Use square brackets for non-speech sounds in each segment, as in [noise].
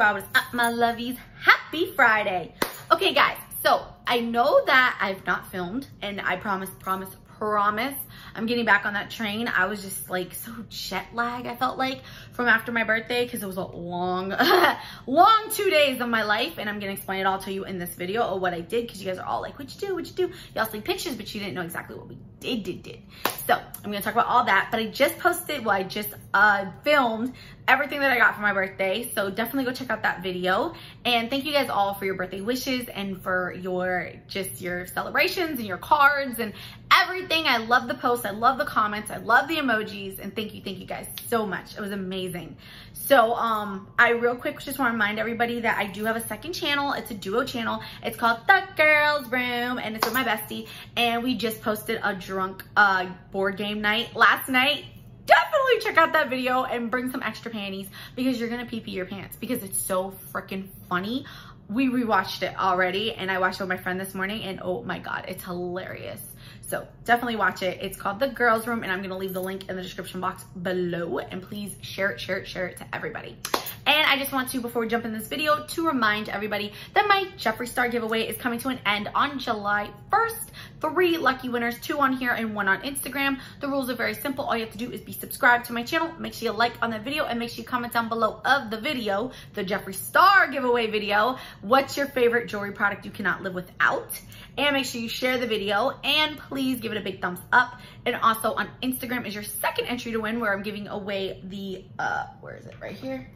Squad, what's up my lovies? Happy Friday. Okay guys, so I know that I've not filmed and I promise, promise, promise I'm getting back on that train. I was just like so jet lag, I felt like, from after my birthday because it was a long, [laughs] long two days of my life. And I'm to explain it all to you in this video of what I did because you guys are all like, what'd you do? What'd you do? Y'all see pictures, but you didn't know exactly what we did, did, did. So I'm to talk about all that. But I just posted, well, I just uh, filmed everything that I got for my birthday. So definitely go check out that video. And thank you guys all for your birthday wishes and for your, just your celebrations and your cards and everything. I love the posts. I love the comments. I love the emojis. And thank you, thank you guys so much. It was amazing. So um, I real quick just want to remind everybody that I do have a second channel. It's a duo channel. It's called The Girls Room and it's with my bestie. And we just posted a drunk uh, board game night last night definitely check out that video and bring some extra panties because you're gonna pee pee your pants because it's so freaking funny. We rewatched it already and I watched it with my friend this morning and oh my God, it's hilarious. So definitely watch it. It's called The Girls Room and I'm gonna leave the link in the description box below and please share it, share it, share it to everybody. And I just want to, before we jump in this video, to remind everybody that my Jeffree Star giveaway is coming to an end on July 1st. Three lucky winners, two on here and one on Instagram. The rules are very simple. All you have to do is be subscribed to my channel. Make sure you like on that video and make sure you comment down below of the video, the Jeffree Star giveaway video. What's your favorite jewelry product you cannot live without? And make sure you share the video and please give it a big thumbs up. And also on Instagram is your second entry to win where I'm giving away the, uh, where is it? Right here?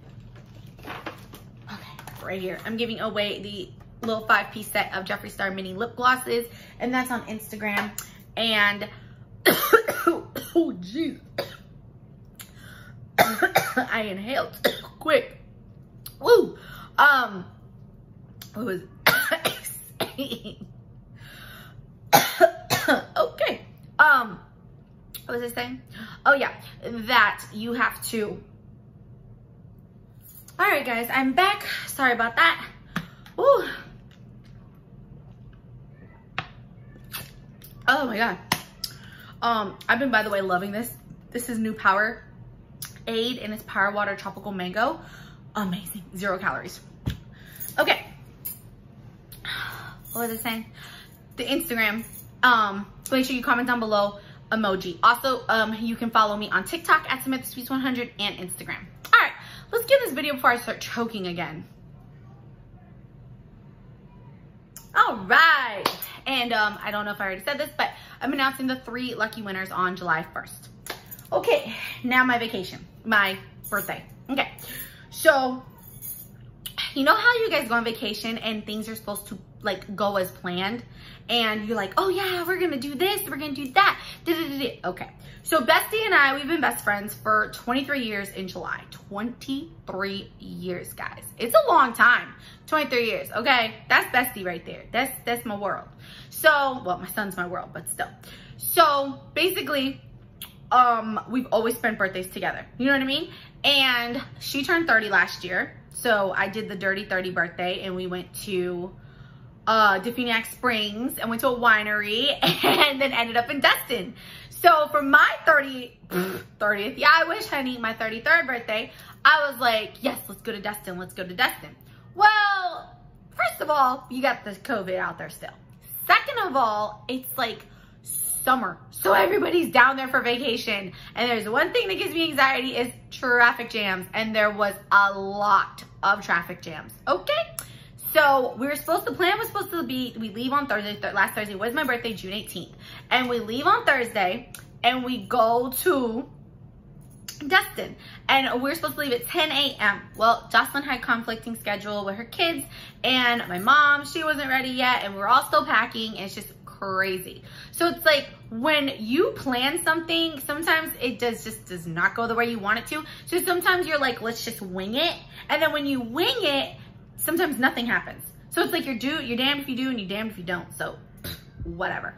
Okay, right here. I'm giving away the little five piece set of Jeffree Star mini lip glosses and that's on Instagram. And, oh geez. I inhaled quick. Woo! Um, what was? [laughs] okay. Um, what was I saying? Oh yeah, that you have to. All right, guys, I'm back. Sorry about that. Ooh. Oh my God. Um, I've been, by the way, loving this. This is new Power Aid and it's Power Water Tropical Mango. Amazing, zero calories. Okay. What was I saying? The Instagram. Um, so make sure you comment down below emoji. Also, um, you can follow me on TikTok at Samantha Sweets 100 and Instagram. All right, let's get this video before I start choking again. All right. And um, I don't know if I already said this, but I'm announcing the three lucky winners on July 1st. Okay, now my vacation, my birthday. Okay, so you know how you guys go on vacation and things are supposed to like go as planned and you're like, oh yeah, we're gonna do this, we're gonna do that. Okay, so Bestie and I, we've been best friends for 23 years in July. 23 years, guys. It's a long time. 23 years, okay? That's Bestie right there. That's that's my world. So, well, my son's my world, but still. So basically, um, we've always spent birthdays together. You know what I mean? And she turned 30 last year. So I did the Dirty 30 birthday and we went to uh, DeFuniak Springs and went to a winery [laughs] and then ended up in Destin. So for my 30, 30th, yeah, I wish, honey, my 33rd birthday, I was like, yes, let's go to Destin. Let's go to Destin. Well, first of all, you got the COVID out there still. Second of all, it's like summer. So everybody's down there for vacation. And there's one thing that gives me anxiety is traffic jams. And there was a lot of traffic jams. Okay. So we were supposed to, plan was supposed to be, we leave on Thursday, th last Thursday was my birthday, June 18th. And we leave on Thursday and we go to Destin. And we are supposed to leave at 10 a.m. Well, Jocelyn had conflicting schedule with her kids and my mom, she wasn't ready yet. And we we're all still packing. And it's just crazy. So it's like when you plan something, sometimes it does just does not go the way you want it to. So sometimes you're like, let's just wing it. And then when you wing it, sometimes nothing happens. So it's like you're do you're damned if you do and you're damned if you don't. So whatever.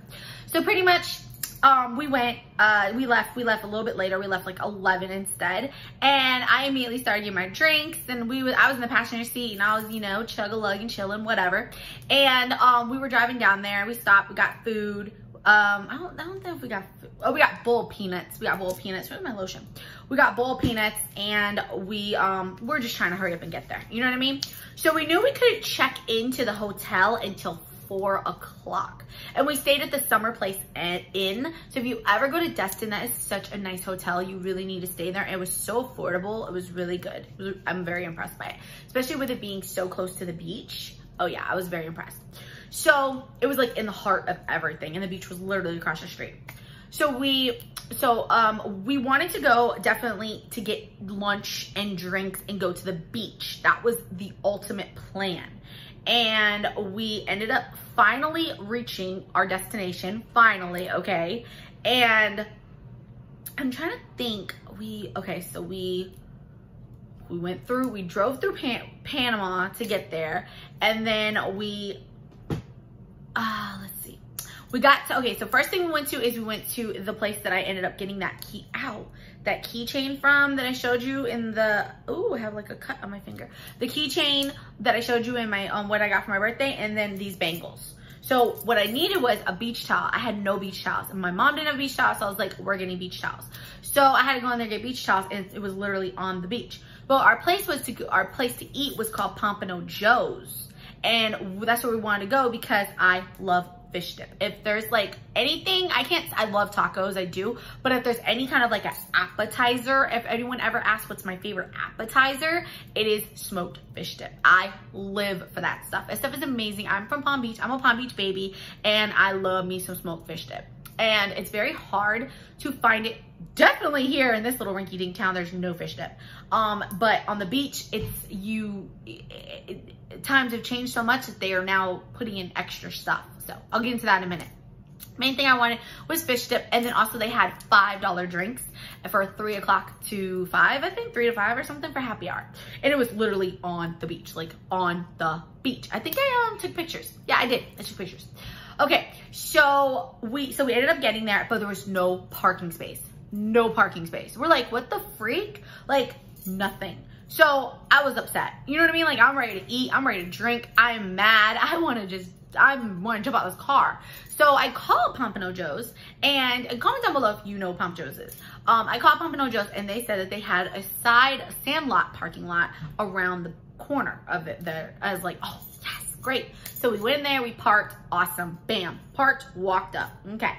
So pretty much um, we went, uh, we left, we left a little bit later. We left like 11 instead. And I immediately started getting my drinks and we was, I was in the passenger seat and I was, you know, chug a lug and chilling, whatever. And, um, we were driving down there. We stopped, we got food. Um, I don't, I don't think we got, oh, we got bowl peanuts. We got bowl peanuts. Where's my lotion? We got bowl peanuts and we, um, we're just trying to hurry up and get there. You know what I mean? So we knew we couldn't check into the hotel until four o'clock. And we stayed at the Summer Place Inn. So if you ever go to Destin, that is such a nice hotel. You really need to stay there. It was so affordable. It was really good. I'm very impressed by it, especially with it being so close to the beach. Oh yeah, I was very impressed. So it was like in the heart of everything and the beach was literally across the street. So we, so um, we wanted to go definitely to get lunch and drinks and go to the beach. That was the ultimate plan. And we ended up finally reaching our destination, finally, okay? And I'm trying to think, we, okay, so we, we went through, we drove through Pan Panama to get there. And then we uh, let's. We got to, okay, so first thing we went to is we went to the place that I ended up getting that key, ow, that keychain from that I showed you in the, oh, I have like a cut on my finger. The keychain that I showed you in my, um, what I got for my birthday, and then these bangles. So what I needed was a beach towel. I had no beach towels. And my mom didn't have beach towels, so I was like, we're getting beach towels. So I had to go in there and get beach towels, and it was literally on the beach. Well, our place was to, our place to eat was called Pompano Joe's. And that's where we wanted to go because I love fish dip. If there's like anything, I can't, I love tacos, I do. But if there's any kind of like an appetizer, if anyone ever asks what's my favorite appetizer, it is smoked fish dip. I live for that stuff. That stuff is amazing. I'm from Palm Beach. I'm a Palm Beach baby and I love me some smoked fish dip. And it's very hard to find it definitely here in this little rinky dink town. There's no fish dip. Um but on the beach it's you it, it, times have changed so much that they are now putting in extra stuff. So i'll get into that in a minute. Main thing i wanted was fish dip and then also they had five dollar drinks for three o'clock to five i think three to five or something for happy hour. And it was literally on the beach like on the beach. I think i um took pictures. Yeah i did. I took pictures okay so we so we ended up getting there but there was no parking space no parking space. We're like, what the freak? Like nothing. So I was upset. You know what I mean? Like I'm ready to eat. I'm ready to drink. I'm mad. [laughs] I want to just, I want to jump out this car. So I called Pompano Joe's and comment down below if you know Pompano Joe's is. Um, I called Pompano Joe's and they said that they had a side sandlot parking lot around the corner of it there. I was like, oh great. So we went in there, we parked, awesome, bam, parked, walked up, okay.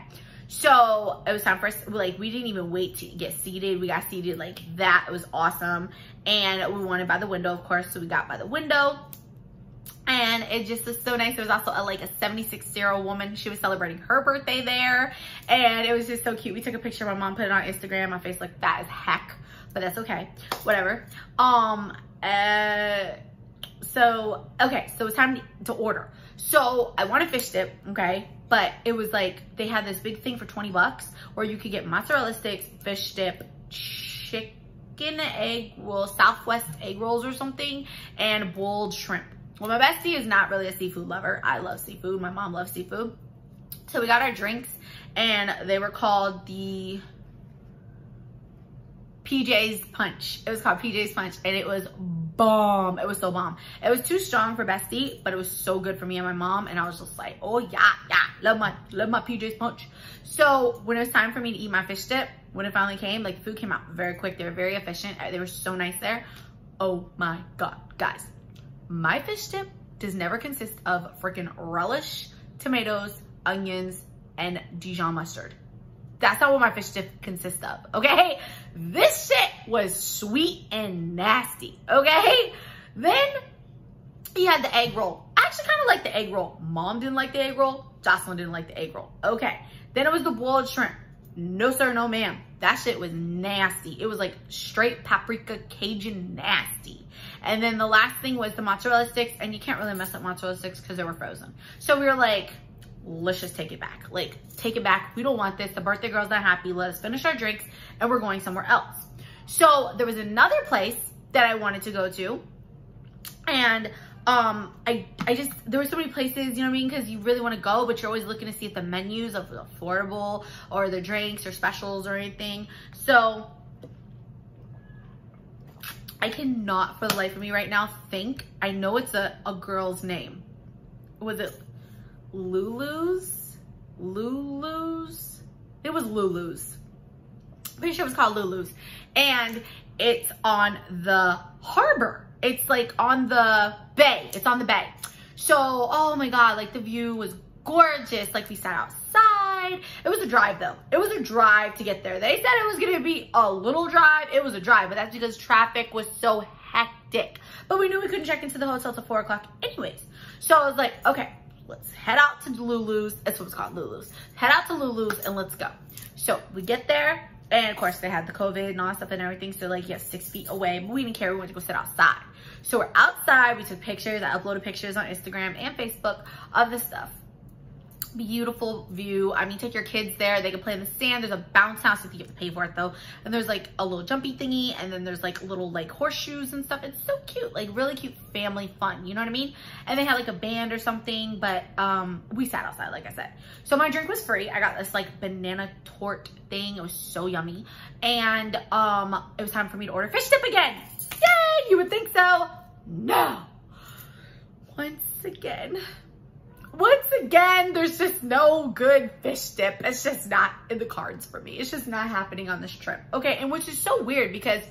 So it was time for us, like, we didn't even wait to get seated. We got seated like that. It was awesome. And we wanted by the window, of course, so we got by the window. And it just was so nice. There was also a, like a 76 year old woman. She was celebrating her birthday there. And it was just so cute. We took a picture. My mom put it on Instagram. My face like, that is heck. But that's okay. Whatever. Um, uh, so, okay. So it's time to order. So I want a fish dip, okay? But it was like, they had this big thing for 20 bucks where you could get mozzarella sticks, fish dip, chicken egg roll, Southwest egg rolls or something, and boiled shrimp. Well, my bestie is not really a seafood lover. I love seafood. My mom loves seafood. So we got our drinks and they were called the PJ's Punch. It was called PJ's Punch and it was bomb. It was so bomb. It was too strong for Bestie, but it was so good for me and my mom. And I was just like, oh yeah, yeah, love my, love my PJ's Punch. So when it was time for me to eat my fish dip, when it finally came, like food came out very quick. They were very efficient. Uh, they were so nice there. Oh my God, guys. My fish dip does never consist of freaking relish, tomatoes, onions, and Dijon mustard. That's not what my fish dip consists of, okay? This shit was sweet and nasty, okay? Then he had the egg roll. I actually kind of like the egg roll. Mom didn't like the egg roll. Jocelyn didn't like the egg roll. Okay. Then it was the boiled shrimp. No sir, no ma'am. That shit was nasty. It was like straight paprika Cajun nasty. And then the last thing was the mozzarella sticks. And you can't really mess up mozzarella sticks because they were frozen. So we were like, let's just take it back. Like, take it back. We don't want this. The birthday girl's not happy. Let us finish our drinks and we're going somewhere else. So there was another place that I wanted to go to. And um, I, I just, there were so many places, you know what I mean? Because you really want to go, but you're always looking to see if the menus of affordable or the drinks or specials or anything. So I cannot for the life of me right now think, I know it's a, a girl's name. Was it Lulu's. Lulu's. It was Lulu's. Pretty sure it was called Lulu's. And it's on the harbor. It's like on the bay. It's on the bay. So, oh my God, like the view was gorgeous. Like we sat outside. It was a drive though. It was a drive to get there. They said it was gonna be a little drive. It was a drive, but that's because traffic was so hectic. But we knew we couldn't check into the hotel till four o'clock anyways. So I was like, okay, let's head out to Lulu's. That's what it's called, Lulu's. Head out to Lulu's and let's go. So we get there, and of course they had the COVID and all that stuff and everything. So like, yeah, six feet away, but we didn't care. We went to go sit outside. So we're outside. We took pictures. I uploaded pictures on Instagram and Facebook of the stuff beautiful view. I mean, take your kids there. They can play in the sand. There's a bounce house if you have to pay for it though. And there's like a little jumpy thingy and then there's like little like horseshoes and stuff. It's so cute, like really cute family fun. You know what I mean? And they had like a band or something, but um, we sat outside, like I said. So my drink was free. I got this like banana tort thing. It was so yummy. And um, it was time for me to order fish dip again. Yay! You would think so. No. Once again, once again, there's just no good fish dip. It's just not in the cards for me. It's just not happening on this trip. Okay, and which is so weird because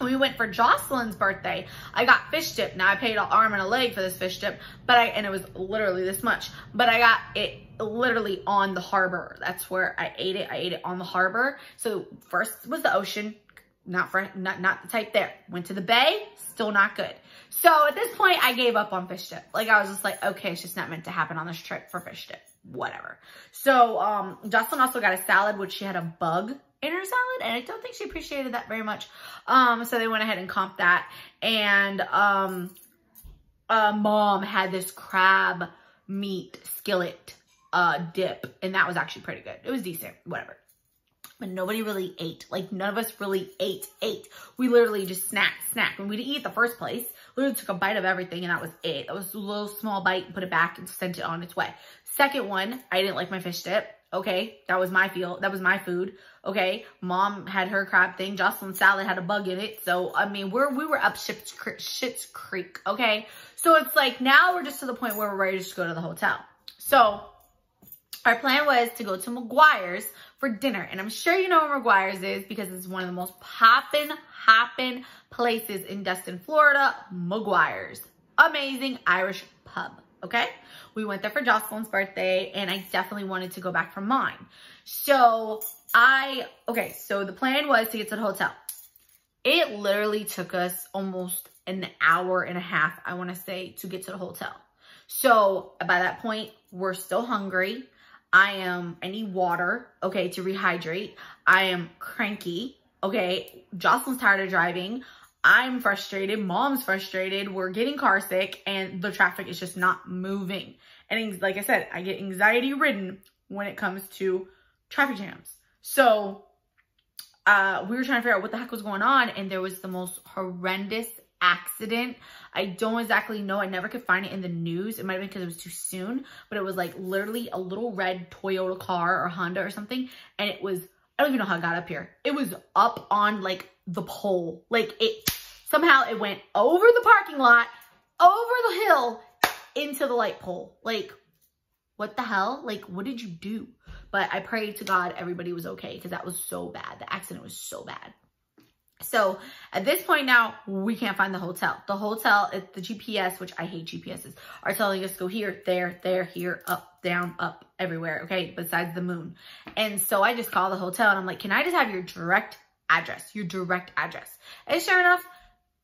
we went for Jocelyn's birthday, I got fish dip. Now I paid an arm and a leg for this fish dip, but I, and it was literally this much, but I got it literally on the harbor. That's where I ate it. I ate it on the harbor. So first was the ocean, not for, not, not the type there. Went to the bay, still not good. So at this point, I gave up on fish dip. Like I was just like, okay, it's just not meant to happen on this trip for fish dip. Whatever. So um, Jocelyn also got a salad, which she had a bug in her salad, and I don't think she appreciated that very much. Um, so they went ahead and comped that. And um, uh, mom had this crab meat skillet uh, dip, and that was actually pretty good. It was decent, whatever but nobody really ate. Like none of us really ate, ate. We literally just snacked, snacked. When we didn't eat the first place, literally took a bite of everything and that was it. That was a little small bite, put it back and sent it on its way. Second one, I didn't like my fish dip. Okay, that was my feel. That was my food. Okay, mom had her crab thing. Jocelyn's salad had a bug in it. So, I mean, we're, we were up Shit's, Creek. Okay, so it's like now we're just to the point where we're ready to just go to the hotel. So, our plan was to go to McGuire's for dinner. And I'm sure you know where McGuire's is because it's one of the most poppin', hoppin' places in Destin, Florida. McGuire's. Amazing Irish pub, okay? We went there for Jocelyn's birthday and I definitely wanted to go back for mine. So I, okay, so the plan was to get to the hotel. It literally took us almost an hour and a half, I wanna say, to get to the hotel. So by that point, we're still hungry. I am, I need water, okay, to rehydrate. I am cranky, okay. Jocelyn's tired of driving. I'm frustrated. Mom's frustrated. We're getting car sick and the traffic is just not moving. And like I said, I get anxiety ridden when it comes to traffic jams. So uh, we were trying to figure out what the heck was going on and there was the most horrendous accident. I don't exactly know. I never could find it in the news. It might have been because it was too soon, but it was like literally a little red Toyota car or Honda or something. And it was, I don't even know how it got up here. It was up on like the pole. Like it, somehow it went over the parking lot, over the hill, into the light pole. Like, what the hell? Like, what did you do? But I prayed to God everybody was okay because that was so bad. The accident was so bad. So at this point now, we can't find the hotel. The hotel, the GPS, which I hate GPSs, are telling us go here, there, there, here, up, down, up, everywhere, okay, besides the moon. And so I just call the hotel and I'm like, can I just have your direct address, your direct address? And sure enough,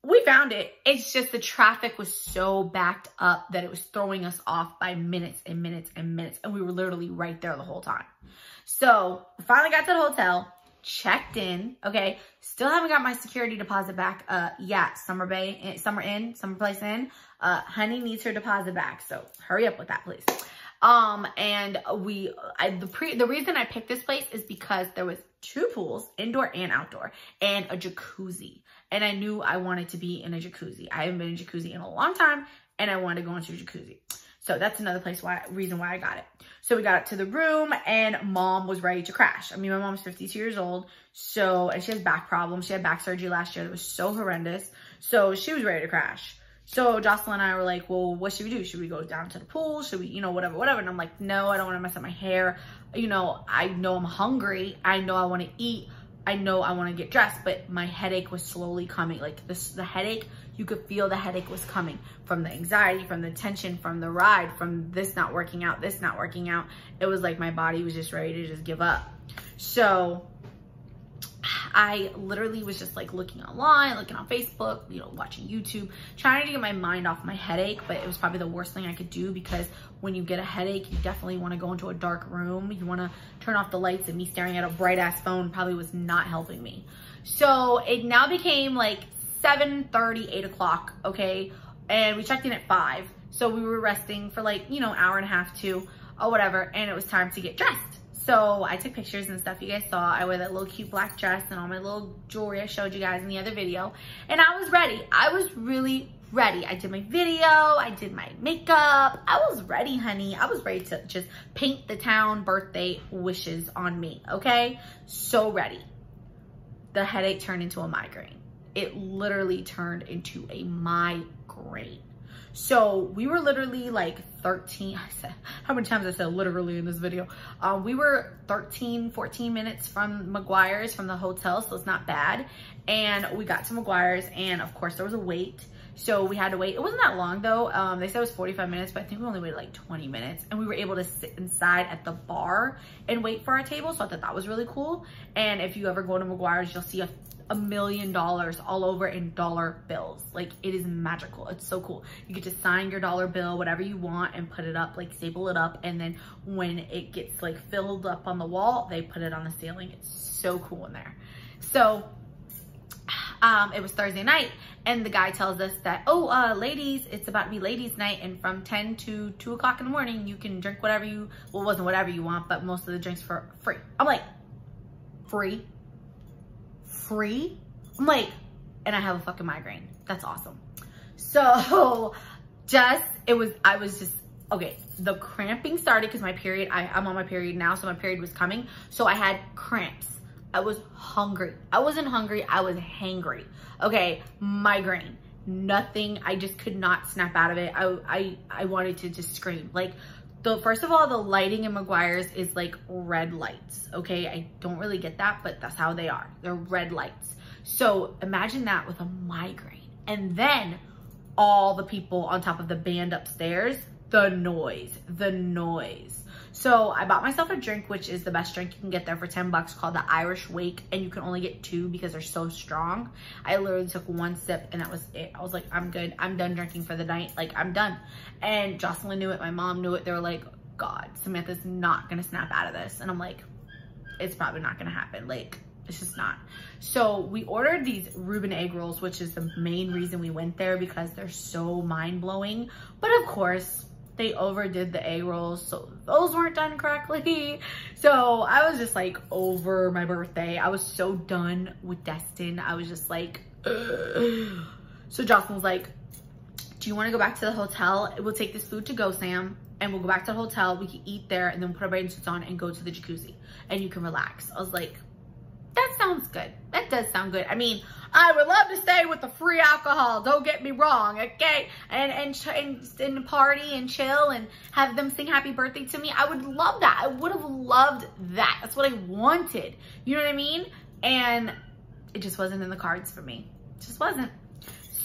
we found it. It's just the traffic was so backed up that it was throwing us off by minutes and minutes and minutes. And we were literally right there the whole time. So finally got to the hotel checked in, okay? Still haven't got my security deposit back uh, yet. Summer Bay, eh, Summer Inn, Summer Place Inn. Uh, honey needs her deposit back, so hurry up with that, please. Um, and we, I, the pre, the reason I picked this place is because there was two pools, indoor and outdoor, and a jacuzzi. And I knew I wanted to be in a jacuzzi. I haven't been in a jacuzzi in a long time, and I wanted to go into a jacuzzi. So that's another place why reason why I got it. So we got it to the room and mom was ready to crash. I mean, my mom's 52 years old. So, and she has back problems. She had back surgery last year that was so horrendous. So she was ready to crash. So Jocelyn and I were like, well, what should we do? Should we go down to the pool? Should we, you know, whatever, whatever. And I'm like, no, I don't want to mess up my hair. You know, I know I'm hungry. I know I want to eat. I know I want to get dressed, but my headache was slowly coming. Like this, the headache, you could feel the headache was coming from the anxiety, from the tension, from the ride, from this not working out, this not working out. It was like my body was just ready to just give up. So I literally was just like looking online, looking on Facebook, you know, watching YouTube, trying to get my mind off my headache, but it was probably the worst thing I could do because when you get a headache, you definitely want to go into a dark room. You want to turn off the lights and me staring at a bright ass phone probably was not helping me. So it now became like 7 30, 8 o'clock, okay? And we checked in at 5. So we were resting for like, you know, hour and a half, two, or whatever. And it was time to get dressed. So I took pictures and stuff you guys saw. I wear that little cute black dress and all my little jewelry I showed you guys in the other video. And I was ready. I was really ready. I did my video. I did my makeup. I was ready, honey. I was ready to just paint the town birthday wishes on me, okay? So ready. The headache turned into a migraine. It literally turned into a migraine. So we were literally like 13, [laughs] I said, how many times I said literally in this video? Um, we were 13, 14 minutes from McGuire's from the hotel, so it's not bad. And we got to McGuire's and of course there was a wait. So we had to wait. It wasn't that long though. Um, they said it was 45 minutes, but I think we only waited like 20 minutes. And we were able to sit inside at the bar and wait for our table. So I thought that was really cool. And if you ever go to McGuire's, you'll see a, a million dollars all over in dollar bills. Like it is magical. It's so cool. You get to sign your dollar bill, whatever you want and put it up, like staple it up. And then when it gets like filled up on the wall, they put it on the ceiling. It's so cool in there. So um, it was Thursday night and the guy tells us that, oh, uh, ladies, it's about to be ladies night. And from 10 to 2 o'clock in the morning, you can drink whatever you, well, wasn't whatever you want, but most of the drinks for free. I'm like, free? Free? I'm like, and I have a fucking migraine. That's awesome. So [laughs] just, it was, I was just, okay, the cramping started because my period, I, I'm on my period now, so my period was coming. So I had cramps I was hungry. I wasn't hungry, I was hangry. Okay, migraine, nothing. I just could not snap out of it. I, I, I wanted to just scream. Like, the first of all, the lighting in McGuire's is like red lights, okay? I don't really get that, but that's how they are. They're red lights. So imagine that with a migraine. And then all the people on top of the band upstairs, the noise, the noise. So I bought myself a drink, which is the best drink you can get there for 10 bucks called the Irish Wake. And you can only get two because they're so strong. I literally took one sip and that was it. I was like, I'm good. I'm done drinking for the night. Like I'm done. And Jocelyn knew it. My mom knew it. They were like, God, Samantha's not going to snap out of this. And I'm like, it's probably not going to happen. Like, it's just not. So we ordered these Reuben egg rolls, which is the main reason we went there because they're so mind blowing. But of course, they overdid the egg rolls so those weren't done correctly. [laughs] So i was just like over my birthday. I was so done with destin. I was just like Ugh. [sighs] so jocelyn was like do you want to go back to the hotel? We'll take this food to go sam and we'll go back to the hotel. We can eat there and then put our bathing suits on and go to the jacuzzi. And you can relax. I was like sounds good that does sound good i mean I would love to stay with the free alcohol. Don't get me wrong, okay? And and and, and party and chill and have them sing happy birthday to me. I would love that. I would have loved that. That's what I wanted. You know what I mean? And it just wasn't in the cards for me. It just wasn't.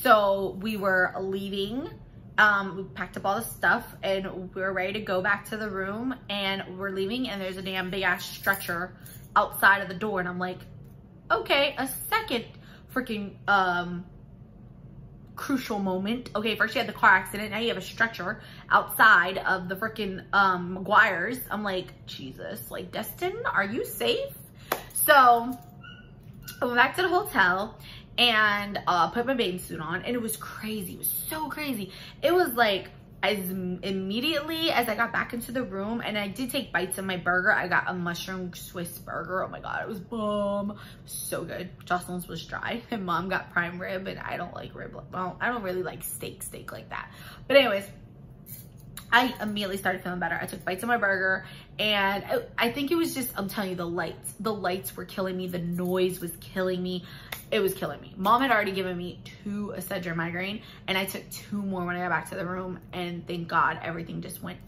So we were leaving. Um, we packed up all the stuff and we were ready to go back to the room and we're leaving and there's a damn big ass stretcher outside of the door and I'm like, okay, a second freaking um, crucial moment. Okay, first you had the car accident, now you have a stretcher outside of the freaking um, McGuire's. I'm like, Jesus, like Destin, are you safe? So I went back to the hotel and uh, put my bathing suit on and it was crazy. It was so crazy. It was like as immediately as I got back into the room and I did take bites of my burger, I got a mushroom Swiss burger. Oh my God, it was bomb. So good. Jocelyn's was dry [laughs] and mom got prime rib and I don't like rib. Well, I don't really like steak steak like that. But anyways, I immediately started feeling better. I took bites of my burger and I think it was just, I'm telling you, the lights. The lights were killing me. The noise was killing me. It was killing me. Mom had already given me two Excedrin migraine and I took two more when I got back to the room and thank God everything just went.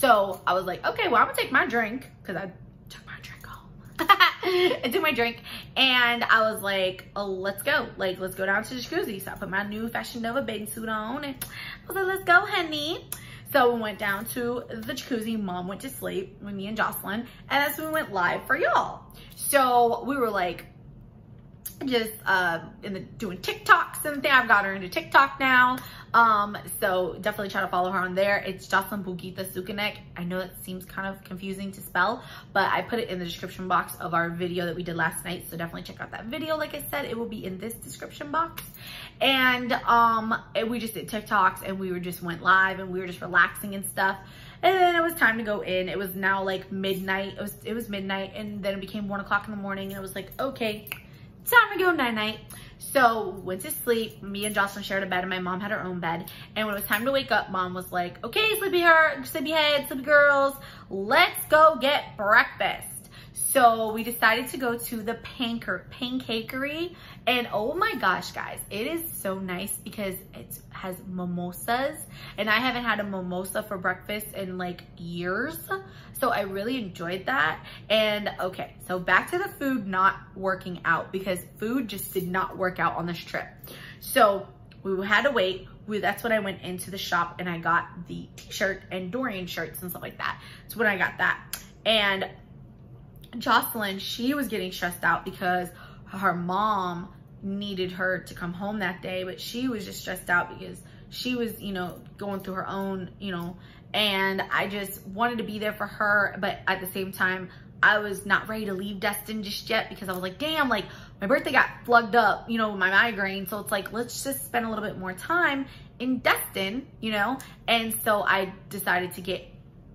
So I was like, okay, well, I'm gonna take my drink because I took my drink home. [laughs] I took my drink and I was like, oh, let's go. Like, let's go down to the jacuzzi. So I put my new Fashion Nova bathing suit on and I was like, let's go, honey. So we went down to the jacuzzi. Mom went to sleep with me and Jocelyn. And that's when we went live for y'all. So we were like, just uh, in the doing TikToks and thing. I've got her into TikTok now. Um, so definitely try to follow her on there. It's Jocelyn Bugita Sukanek. I know that seems kind of confusing to spell, but I put it in the description box of our video that we did last night. So definitely check out that video. Like I said, it will be in this description box. And um, we just did TikToks and we were just went live and we were just relaxing and stuff. And then it was time to go in. It was now like midnight. It was it was midnight and then it became one o'clock in the morning and it was like, okay, time to go night night. So went to sleep. Me and Jocelyn shared a bed and my mom had her own bed. And when it was time to wake up, mom was like, okay, sleepy heart, sleepy head, sleepy girls, let's go get breakfast. So we decided to go to the Pancakery and oh my gosh, guys, it is so nice because it has mimosas and I haven't had a mimosa for breakfast in like years. So I really enjoyed that. And okay, so back to the food not working out because food just did not work out on this trip. So we had to wait. We, that's when I went into the shop and I got the t-shirt and Dorian shirts and stuff like that. So when I got that. And Jocelyn, she was getting stressed out because her mom needed her to come home that day, but she was just stressed out because she was, you know, going through her own, you know, and I just wanted to be there for her, but at the same time, I was not ready to leave Destin just yet because I was like, damn, like my birthday got plugged up, you know, my migraine. So it's like, let's just spend a little bit more time in Destin, you know? And so I decided to get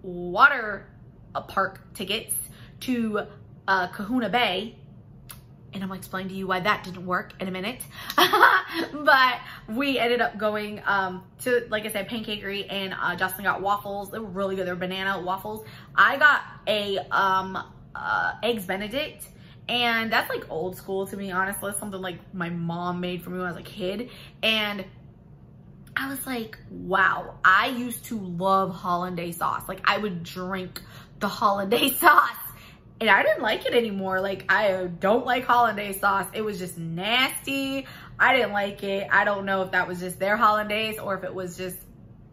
water a park tickets to uh, Kahuna Bay. And I'm gonna explain to you why that didn't work in a minute. [laughs] but we ended up going um, to, like I said, Pancakery and uh, Jocelyn got waffles. They were really good. They were banana waffles. I got a um, uh, Eggs Benedict and that's like old school to me, honestly. Something like my mom made for me when I was a kid. And I was like, wow, I used to love hollandaise sauce. Like I would drink the hollandaise [laughs] sauce and I didn't like it anymore. Like I don't like hollandaise sauce. It was just nasty. I didn't like it. I don't know if that was just their hollandaise or if it was just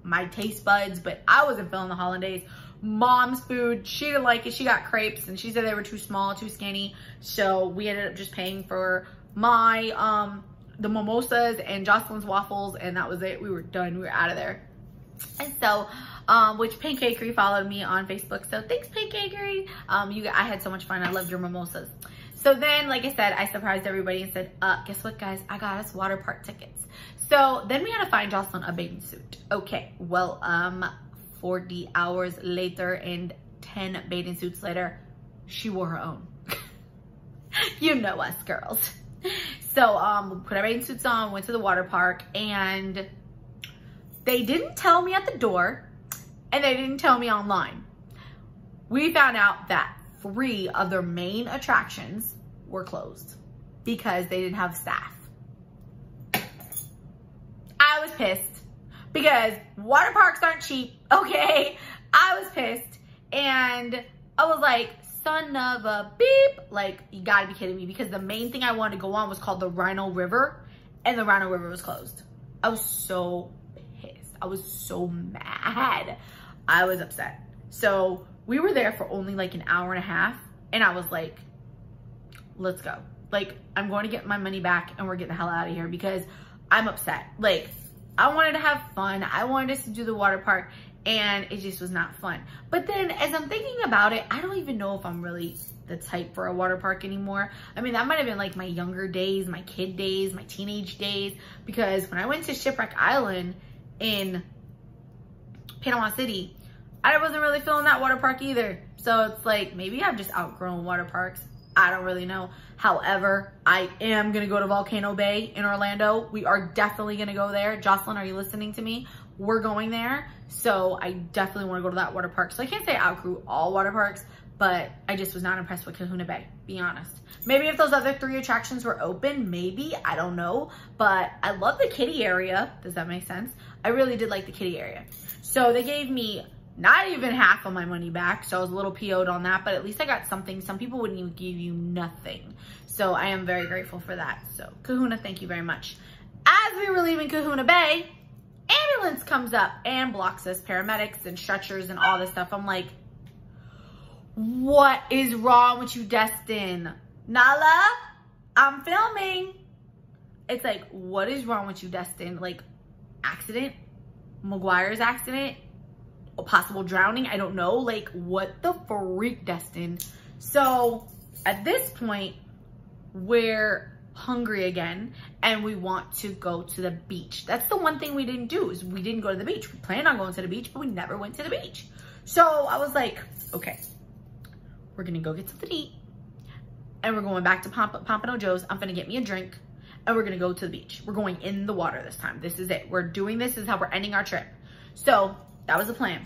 my taste buds, but I wasn't feeling the hollandaise. Mom's food, she didn't like it. She got crepes and she said they were too small, too skinny. So we ended up just paying for my, um, the mimosas and Jocelyn's waffles and that was it. We were done. We were out of there. And so, um, which Pancakery followed me on Facebook. So thanks Pancakery. Um, you, I had so much fun. I loved your mimosas. So then, like I said, I surprised everybody and said, uh, guess what guys? I got us water park tickets. So then we had to find Jocelyn a bathing suit. Okay, well, um, 40 hours later and 10 bathing suits later, she wore her own. [laughs] you know us girls. [laughs] So um, put our bathing suits on, went to the water park and they didn't tell me at the door and they didn't tell me online. We found out that three of their main attractions were closed because they didn't have staff. I was pissed because water parks aren't cheap, [laughs] okay? I was pissed and I was like, son of a beep, like you gotta be kidding me because the main thing I wanted to go on was called the Rhino River and the Rhino River was closed. I was so I was so mad. I was upset. So we were there for only like an hour and a half. And I was like, let's go. Like, I'm going to get my money back and we're getting the hell out of here because I'm upset. Like, I wanted to have fun. I wanted us to do the water park and it just was not fun. But then as I'm thinking about it, I don't even know if I'm really the type for a water park anymore. I mean, that might have been like my younger days, my kid days, my teenage days, because when I went to Shipwreck Island, in Panama City, I wasn't really feeling that water park either. So it's like, maybe I've just outgrown water parks. I don't really know. However, I am going to go to Volcano Bay in Orlando. We are definitely going to go there. Jocelyn, are you listening to me? We're going there. So I definitely want to go to that water park. So I can't say I outgrew all water parks, but I just was not impressed with Kahuna Bay, be honest. Maybe if those other three attractions were open, maybe, I don't know. But I love the kitty area. Does that make sense? I really did like the kitty area. So they gave me not even half of my money back. So I was a little PO'd on that, but at least I got something. Some people wouldn't even give you nothing. So I am very grateful for that. So Kahuna, thank you very much. As we were leaving Kahuna Bay, ambulance comes up and blocks us, paramedics and stretchers and all this stuff. I'm like, what is wrong with you, Destin? Nala, I'm filming. It's like, what is wrong with you, Destin? Like, accident? McGuire's accident? A possible drowning? I don't know. Like, what the freak, Destin? So, at this point, we're hungry again and we want to go to the beach. That's the one thing we didn't do is we didn't go to the beach. We planned on going to the beach, but we never went to the beach. So I was like, okay, we're gonna go get something to eat and we're going back to Pomp Pompano Joe's. I'm gonna get me a drink and we're gonna go to the beach. We're going in the water this time. This is it. We're doing this, this is how we're ending our trip. So that was the plan.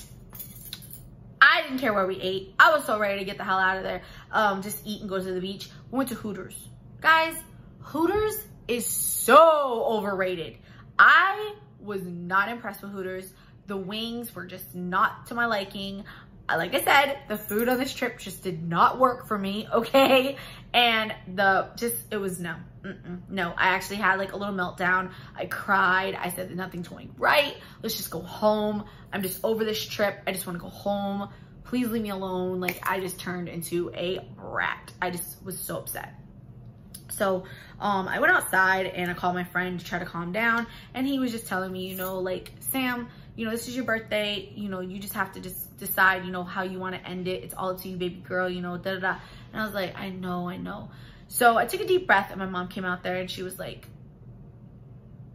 I didn't care where we ate. I was so ready to get the hell out of there. Um, just eat and go to the beach. We went to Hooters. Guys, Hooters is so overrated. I was not impressed with Hooters. The wings were just not to my liking. Like I said, the food on this trip just did not work for me, [laughs] okay? And the, just, it was no, mm -mm, no. I actually had like a little meltdown. I cried. I said that nothing's going right. Let's just go home. I'm just over this trip. I just wanna go home. Please leave me alone. Like I just turned into a brat. I just was so upset. So um, I went outside and I called my friend to try to calm down. And he was just telling me, you know, like, Sam, you know, this is your birthday. You know, you just have to just decide, you know, how you want to end it. It's all up to you, baby girl, you know, da da da. And I was like, I know, I know. So I took a deep breath and my mom came out there and she was like,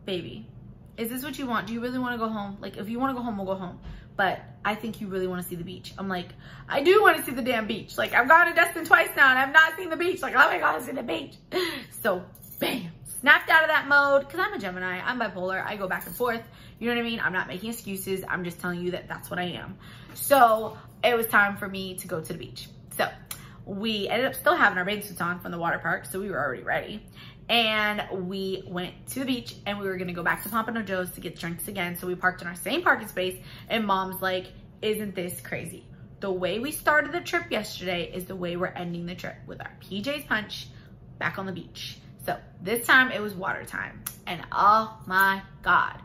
baby, is this what you want? Do you really want to go home? Like, if you want to go home, we'll go home but I think you really want to see the beach. I'm like, I do want to see the damn beach. Like, I've gone to Destin twice now and I've not seen the beach. Like, oh my God, I see the beach. So, bam, snapped out of that mode because I'm a Gemini. I'm bipolar. I go back and forth. You know what I mean? I'm not making excuses. I'm just telling you that that's what I am. So, it was time for me to go to the beach. So, we ended up still having our bathing suits on from the water park, so we were already ready and we went to the beach and we were gonna go back to Pompano Joe's to get drinks again. So we parked in our same parking space and mom's like, isn't this crazy? The way we started the trip yesterday is the way we're ending the trip with our PJ's Punch back on the beach. So this time it was water time and oh my God.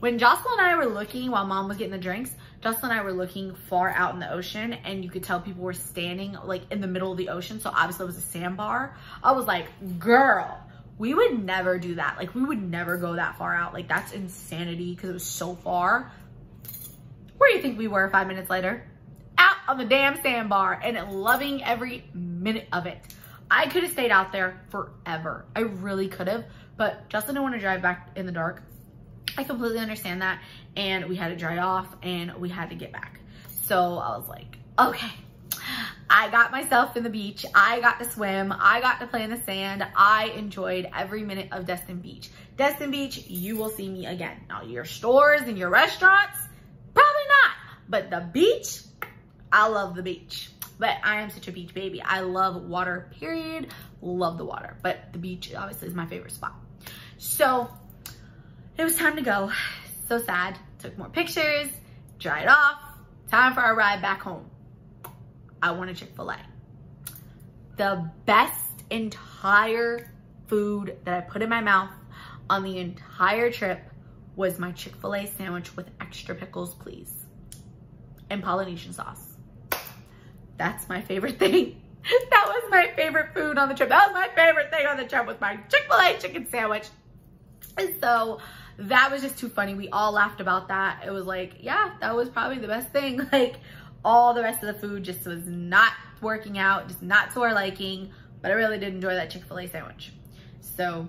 When Jocelyn and I were looking while mom was getting the drinks, Jocelyn and I were looking far out in the ocean and you could tell people were standing like in the middle of the ocean. So obviously it was a sandbar. I was like, girl, we would never do that. Like we would never go that far out. Like that's insanity because it was so far. Where do you think we were five minutes later? Out on the damn sandbar and loving every minute of it. I could have stayed out there forever. I really could have, but Justin didn't want to drive back in the dark. I completely understand that. And we had to dry off and we had to get back. So I was like, okay, I got myself in the beach. I got to swim. I got to play in the sand. I enjoyed every minute of Destin Beach. Destin Beach, you will see me again. Now your stores and your restaurants, probably not. But the beach, I love the beach. But I am such a beach baby. I love water, period. Love the water. But the beach obviously is my favorite spot. So it was time to go. [sighs] So sad. Took more pictures, dried off. Time for our ride back home. I want a Chick-fil-A. The best entire food that I put in my mouth on the entire trip was my Chick-fil-A sandwich with extra pickles, please. And Polynesian sauce. That's my favorite thing. [laughs] that was my favorite food on the trip. That was my favorite thing on the trip was my Chick-fil-A chicken sandwich. And so that was just too funny. We all laughed about that. It was like, yeah, that was probably the best thing. [laughs] Like all the rest of the food just was not working out, just not to our liking, but I really did enjoy that Chick-fil-A sandwich. So,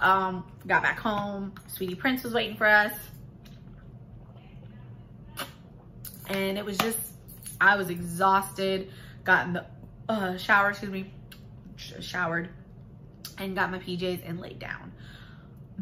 um, got back home, Sweetie Prince was waiting for us. And it was just, I was exhausted, got in the uh, shower, excuse me, showered, and got my PJs and laid down.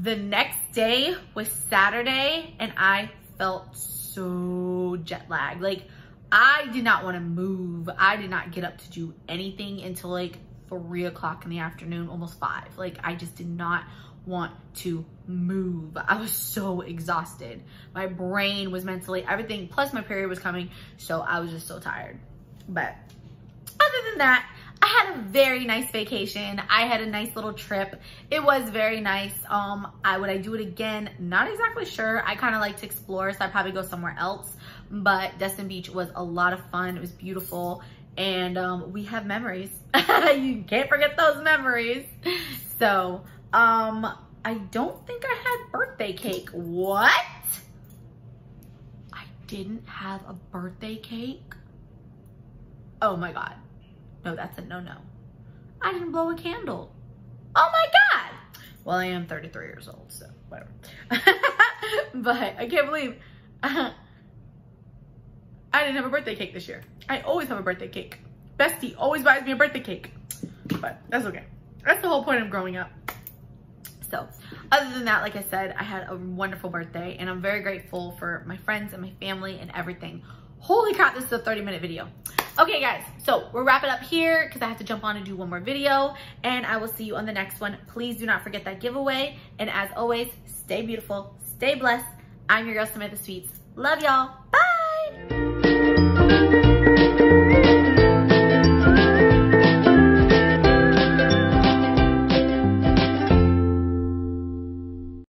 The next day was Saturday, and I felt so jet lagged. Like, I did not want to move. I did not get up to do anything until like three o'clock in the afternoon, almost five. Like I just did not want to move. I was so exhausted. My brain was mentally, everything, plus my period was coming. So I was just so tired. But other than that, had a very nice vacation. I had a nice little trip. It was very nice. Um, I Would I do it again? Not exactly sure. I kind of like to explore, so I'd probably go somewhere else. But Destin Beach was a lot of fun. It was beautiful. And um, we have memories. [laughs] you can't forget those memories. So, um, I don't think I had birthday cake. What? I didn't have a birthday cake? Oh my God. No, that's a no-no. I didn't blow a candle. Oh my God. Well, I am 33 years old, so whatever. [laughs] but I can't believe uh, [laughs] I didn't have a birthday cake this year. I always have a birthday cake. Bestie always buys me a birthday cake, but that's okay. That's the whole point of growing up. So other than that, like I said, I had a wonderful birthday and I'm very grateful for my friends and my family and everything. Holy crap, this is a 30 minute video. Okay guys, so we'll wrap it up here because I have to jump on and do one more video and I will see you on the next one. Please do not forget that giveaway. And as always, stay beautiful, stay blessed. I'm your girl Samantha Sweets. Love y'all. Bye.